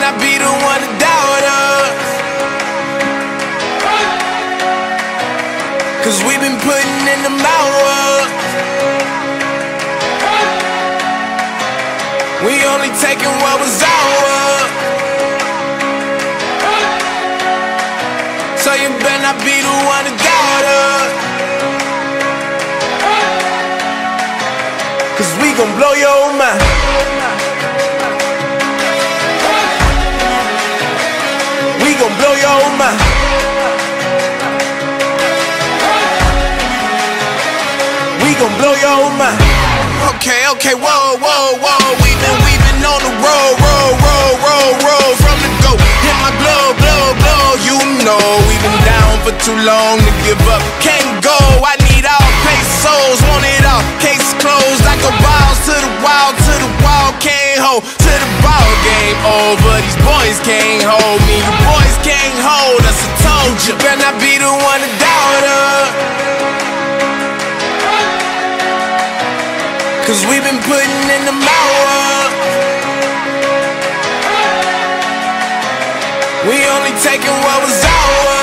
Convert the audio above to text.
the one to doubt us. Cause we been putting in the hours. We only taking what was ours. So you better not be the one to doubt us. Cause we gon' blow your mind. We gon' blow your mind. Okay, okay, whoa, whoa, whoa. We been, we been on the road, road, road, road, road. From the go, hit my glow, glow, glow. You know we been down for too long to give up. Can't go. I need all pesos, want it all. Case closed. I go balls to the wall, to the wall. Can't hold to the ball game oh, over. These boys can't hold me. The boys can't hold Cause we've been putting in the hours. We only taking what was ours.